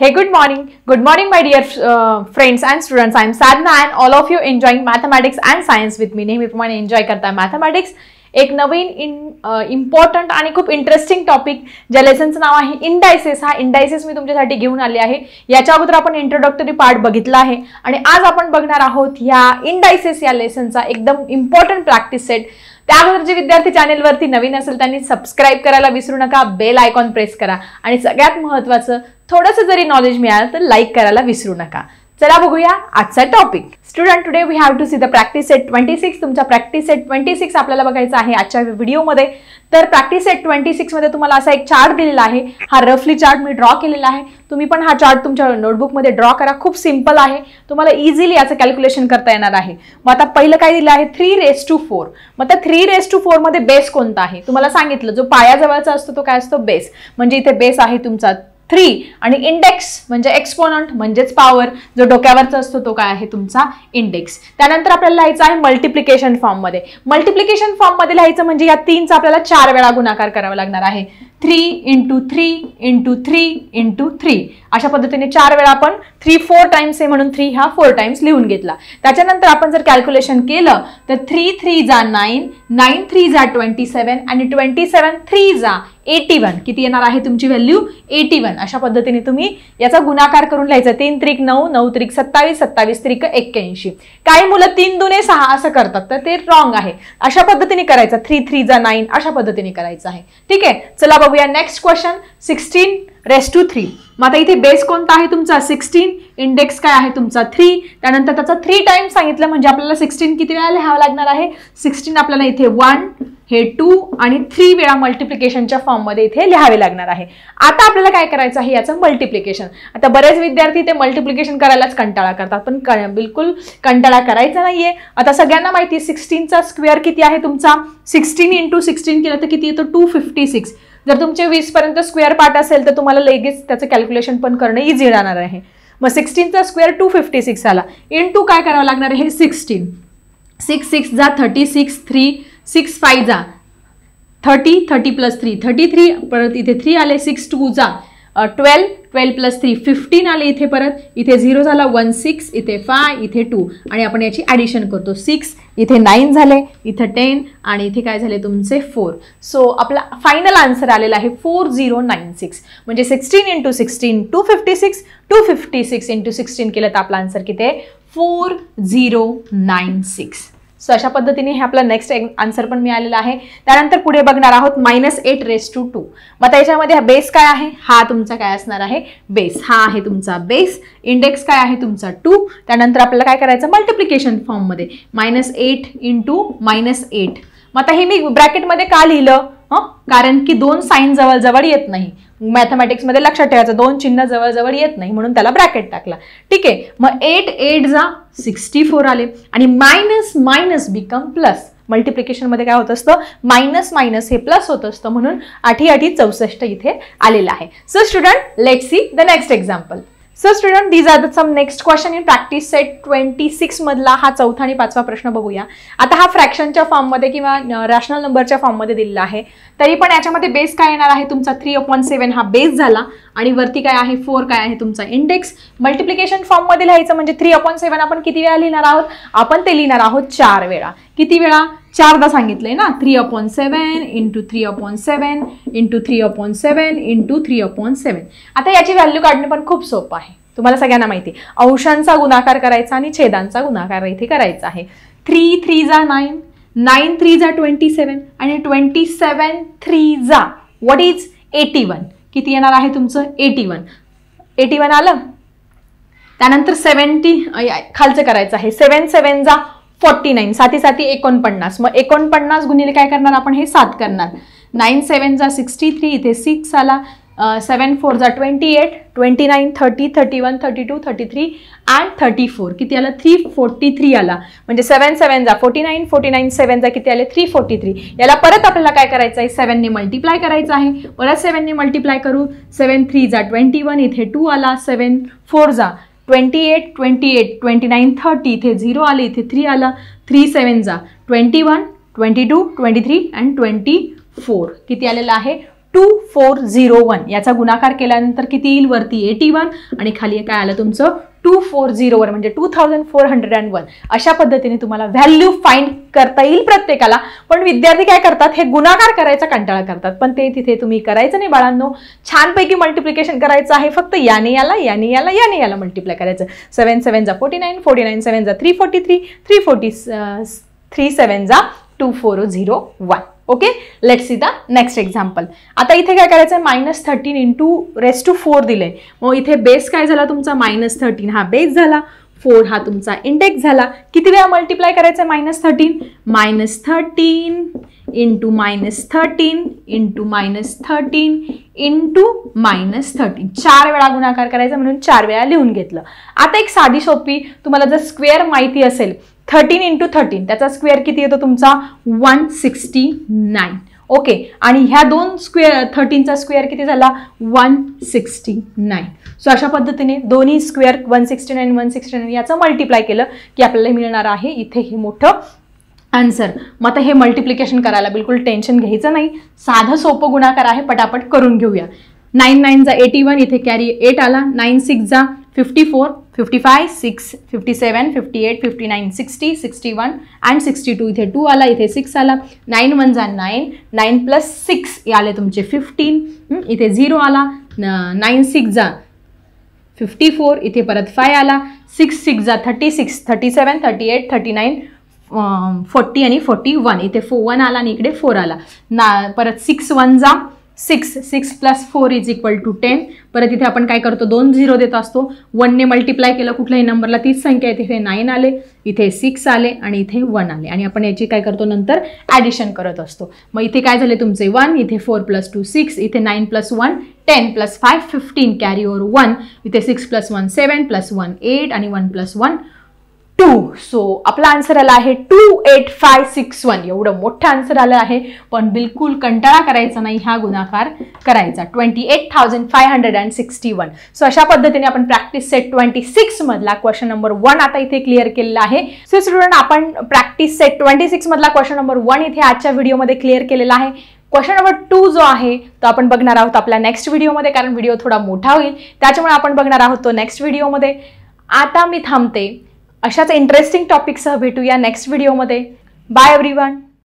Hey, good morning. Good morning, my dear uh, friends and students. I am Sadhna and all of you enjoying mathematics and science with me. नेहमीप्रमाणे enjoy करताय mathematics एक नवीन in important uh, आणि खूप interesting topic ज्या लेसनचं नाव आहे indices हा indices मी तुमच्यासाठी घेऊन आले आहे याच्या अगोदर आपण इंट्रोडक्टरी पार्ट बघितला आहे आणि आज आपण बघणार आहोत ह्या इंडायसेस या लेसनचा एकदम इम्पॉर्टंट प्रॅक्टिस सेट त्या अगोदर जे विद्यार्थी चॅनेलवरती नवीन असेल त्यांनी सबस्क्राईब करायला विसरू नका बेल आयकॉन प्रेस करा. आणि सगळ्यात महत्त्वाचं थोडंसं जरी नॉलेज मिळालं तर लाईक करायला विसरू नका. चला बघूया आजचा topic student today we have to see the practice set twenty six तुमचा प्रॅक्टिस सेट ट्वेंटी सिक्स आपल्याला बघायचा आहे आजच्या व्हिडिओमध्ये तर प्रॅक्टिस सेट ट्वेंटी सिक्समध्ये तुम्हाला असा एक चार्ट दिलेला आहे. हा रफली चार्ट मी ड्रॉ केलेला आहे. तुम्ही पण हा चार्ट तुमच्या नोटबुकमध्ये ड्रॉ करा. खूप सिंपल आहे. तुम्हाला इझिली याचं कॅल्क्युलेशन करता येणार आहे. मग आता पहिलं काय दिलं आहे? थ्री रेस टू फोर मग त्या थ्री रेस टू फोरमध्ये बेस कोणता आहे? तुम्हाला सांगितलं जो पायाजवळचा असतो तो काय असतो? बेस म्हणजे इथे बेस आहे तुमचा थ्री आणि इंडेक्स म्हणजे एक्सपोनंट म्हणजेच पॉवर जो डोक्यावरचा असतो तो काय आहे तुमचा? इंडेक्स त्यानंतर आपल्याला लिहायचं आहे मल्टिप्लिकेशन फॉर्ममध्ये मल्टिप्लिकेशन फॉर्ममध्ये लिहायचं म्हणजे या तीनचा आपल्याला चार वेळा गुणाकार करावा लागणार आहे. Three into three into three into three अशा पद्धतीने चार वेळा आपण थ्री फोर टाइम्स आहे म्हणून थ्री हा फोर टाइम्स लिहून घेतला. त्याच्यानंतर आपण जर कॅल्क्युलेशन केलं तर थ्री थ्री जा नाईन नाईन थ्री जा ट्वेंटी सेवन आणि ट्वेंटी सेवन थ्री जा एटी वन किती येणार आहे तुमची व्हॅल्यू एटी वन अशा पद्धतीने तुम्ही याचा गुणाकार करून लिहायचा. तीन त्रिक नऊ नऊ त्रिक सत्तावीस सत्तावीस त्रिक एक्क्याऐंशी. काही मुलं तीन दुने सहा असं करतात. तर ते रॉंग आहे. अशा पद्धतीने करायचं. थ्री थ्री जा नाईन अशा पद्धतीने करायचं आहे. ठीक आहे? चला बघूया next question sixteen raise to three मग आता इथे बेस कोणता आहे तुमचा? सिक्स्टीन इंडेक्स काय आहे तुमचा? थ्री त्यानंतर त्याचा थ्री टाइम सांगितलं म्हणजे आपल्याला सिक्स्टीन किती वेळा लिहावं लागणार आहे? सिक्स्टीन आपल्याला इथे वन हे टू आणि थ्री वेळा मल्टिप्लिकेशनच्या फॉर्ममध्ये इथे लिहावे लागणार आहे. आता आपल्याला काय करायचं आहे? याचं मल्टिप्लिकेशन आता बरेच विद्यार्थी ते मल्टिप्लिकेशन करायलाच कंटाळा करतात पण बिलकुल कंटाळा करायचा नाहीये. आता सगळ्यांना माहिती सिक्स्टीनचा स्क्वेअर किती आहे तुमचा? सिक्स्टीन इंटू सिक्स्टीन केलं तर किती येतो? टू फिफ्टी सिक्स जर तुमचे वीसपर्यंत स्क्वेअर पार्ट असेल तर तुम्हाला लगेच त्याचं कॅल्क्युलेशन पण करणं इझी राहणार आहे. मग सिक्स्टीनचा स्क्वेअर टू फिफ्टी सिक्स आला. इन टू काय करावं लागणार आहे? सिक्स्टीन सिक्स सिक्स जा thirty six three six five जा. Thirty thirty plus three thirty three परत इथे थ्री आले. सिक्स टू जा. Twelve twelve plus three fifteen आले इथे परत. इथे झिरो झाला वन सिक्स इथे फाय इथे टू आणि आपण याची ॲडिशन करतो. सिक्स इथे नाईन झाले. इथे टेन आणि इथे काय झाले तुमचे फोर सो आपला फायनल आन्सर आलेला आहे फोर झिरो नाईन सिक्स म्हणजे sixteen into sixteen two fifty six two fifty six into sixteen केलं तर आपला आन्सर किती आहे? Four zero nine six so अशा पद्धतीने हे आपलं नेक्स्ट आन्सर पण मिळालेलं आहे. त्यानंतर पुढे बघणार आहोत minus eight raise to two मग त्याच्यामध्ये बेस काय आहे? हा तुमचा काय असणार आहे? बेस हा आहे तुमचा बेस इंडेक्स काय आहे? तुमचा टू त्यानंतर आपल्याला काय करायचं? मल्टिप्लिकेशन फॉर्ममध्ये minus eight into minus eight मग आता हे मी ब्रॅकेटमध्ये का लिहिलं? कारण की दोन साईन जवळजवळ येत नाही. मॅथमॅटिक्समध्ये लक्षात ठेवायचं दोन चिन्ह जवळजवळ येत नाही म्हणून त्याला ब्रॅकेट टाकला. ठीक आहे मग एट एट जा सिक्स्टी फोर आले. आणि मायनस मायनस बिकम प्लस मल्टिप्लिकेशनमध्ये काय होत असतं? मायनस मायनस हे प्लस होत असतं म्हणून आठी आठी चौसष्ट इथे आलेलं आहे. So student let see the next example so student these are some next question in practice set twenty six मधला हा चौथा आणि पाचवा प्रश्न बघूया. आता हा फ्रॅक्शनच्या फॉर्ममध्ये किंवा रॅशनल नंबरच्या फॉर्ममध्ये दिलेला आहे. तरी पण याच्यामध्ये बेस काय येणार आहे तुमचा? थ्री अपॉन सेवन हा बेस झाला. आणि वरती काय आहे? फोर काय आहे तुमचा? इंडेक्स मल्टिप्लिकेशन फॉर्ममध्ये लिहायचं म्हणजे थ्री अपॉन सेवन आपण किती वेळा लिहिणार आहोत? आपण ते लिहिणार आहोत चार वेळा. किती वेळा? चारदा सांगितलंय ना. Three upon seven into three upon seven into three upon seven into three upon seven आता याची व्हॅल्यू काढणे पण खूप सोपं आहे. तुम्हाला सगळ्यांना माहिती आहे. अंशांचा गुणाकार करायचा आणि छेदांचा गुणाकार इथे करायचा आहे. थ्री थ्री जा नाईन नाईन थ्री जा ट्वेंटी सेवन आणि ट्वेंटी सेवन थ्री जा. वॉट इज एटी वन किती येणार आहे तुमचं? एटी वन एटी वन आलं त्यानंतर सेवन्टी खालचं करायचं आहे. सेवन सेवन जा फोर्टी नाईन साती साती एकोणपन्नास. मग एकोणपन्नास गुणिले काय करणार आपण? हे सात करणार. नाईन सेवनचा सिक्स्टी थ्री इथे सिक्स आला. सेवन फोरचा twenty eight twenty nine thirty thirty one thirty two thirty three and thirty four किती आलं? थ्री फोर्टी थ्री आला. म्हणजे सेवन सेवनचा फोर्टी नाईन फोर्टी नाईन सेवनचा किती आले? थ्री फोर्टी थ्री याला परत आपल्याला काय करायचं आहे सेवनने मल्टिप्लाय करायचं आहे. परत सेवनने मल्टिप्लाय करू. सेवन थ्री जा ट्वेंटी वन इथे टू आला. सेवन फोर जा twenty eight twenty eight twenty nine thirty इथे झिरो आले इथे थ्री आला थ्री सेवन जा. Twenty one twenty two twenty three and twenty four किती आलेलं आहे? टू फोर झिरो वन याचा गुणाकार केल्यानंतर किती येईल वरती? एटी वन आणि खाली काय आलं तुमचं? टू फोर झिरोवर म्हणजे two thousand four hundred and one अशा पद्धतीने तुम्हाला व्हॅल्यू फाइंड करता येईल प्रत्येकाला. पण विद्यार्थी काय करतात? हे गुणाकार करायचा कंटाळा करतात. पण ते तिथे तुम्ही करायचं नाही बाळांनो. छानपैकी मल्टिप्लिकेशन करायचं आहे. फक्त याने याला याने याला याने याला मल्टिप्लाय करायचं. सेवन सेवन जा forty nine forty nine seven जा three forty three three forty three seven जा two four zero one okay let see the next example आता इथे काय करायचं आहे minus thirteen into raise to four दिले. मग इथे बेस काय झाला तुमचा? मायनस थर्टीन हा बेस झाला. फोर हा तुमचा इंडेक्स झाला. किती वेळा मल्टिप्लाय करायचं आहे minus thirteen minus thirteen into minus thirteen into minus thirteen into minus thirteen चार वेळा गुणाकार करायचा म्हणून चार वेळा लिहून घेतलं. आता एक साधी सोपी तुम्हाला जर स्क्वेअर माहिती असेल थर्टीन इंटू थर्टीन. त्याचा स्क्वेअर किती येतो तुमचा? One sixty nine. ओके. आणि ह्या दोन स्क्वेअर थर्टीनचा स्क्वेअर किती झाला? One sixty nine. सो अशा पद्धतीने दोन्ही square one sixty nine one sixty nine याचं मल्टिप्लाय केलं की आपल्याला मिळणार आहे इथे हे मोठं आन्सर. मग आता हे मल्टिप्लिकेशन करायला बिलकुल टेन्शन घ्यायचं नाही. साधं सोपं गुणाकार आहे पटापट करून घेऊया. नाईन नाईन जा एटी वन इथे कॅरी एट आला. नाईन सिक्स जा fifty four fifty five six fifty seven fifty eight fifty nine sixty sixty one and sixty two इथे टू आला इथे सिक्स आला. नाईन वन झा नाईन नाईन प्लस सिक्स आले तुमचे फिफ्टीन इथे झिरो आला. नाईन सिक्स जा फिफ्टी फोर इथे परत फाय आला. सिक्स सिक्स जा thirty six thirty seven thirty eight thirty nine forty आणि फोर्टी वन इथे फो वन आला आणि इकडे फोर आला. ना परत सिक्स वन जा six six plus four is equal to ten. परत इथे आपण काय करतो दोन झिरो देत असतो. वनने मल्टिप्लाय केलं कुठल्याही नंबरला तीच संख्या आहे. तिथे नाईन आले इथे सिक्स आले आणि इथे वन आले. आणि आपण याची काय करतो नंतर ॲडिशन करत असतो. मग इथे काय झाले तुमचे वन इथे फोर प्लस टू सिक्स इथे nine plus one ten plus five fifteen carry over one इथे six plus one seven plus one eight आणि one plus one two so आपला आन्सर आला आहे two eight five six one एवढं मोठं answer आलं आहे पण बिलकुल कंटाळा करायचा नाही हा गुणाकार करायचा. Twenty eight thousand five hundred and sixty one so अशा पद्धतीने आपण प्रॅक्टिस सेट ट्वेंटी सिक्समधला क्वेश्चन नंबर वन आता इथे क्लिअर केलेला आहे. सो स्टुडंट आपण प्रॅक्टिस सेट ट्वेंटी सिक्समधला क्वेश्चन नंबर वन इथे आजच्या व्हिडिओमध्ये क्लिअर केलेला आहे. क्वेश्चन नंबर टू जो आहे तो आपण बघणार आहोत आपल्या नेक्स्ट व्हिडिओमध्ये कारण व्हिडिओ थोडा मोठा होईल. त्याच्यामुळे आपण बघणार आहोत तो नेक्स्ट व्हिडिओमध्ये आता मी थांबते. अशाच इंटरेस्टिंग टॉपिकसह भेटूया नेक्स्ट व्हिडिओमध्ये बाय एव्हरीवन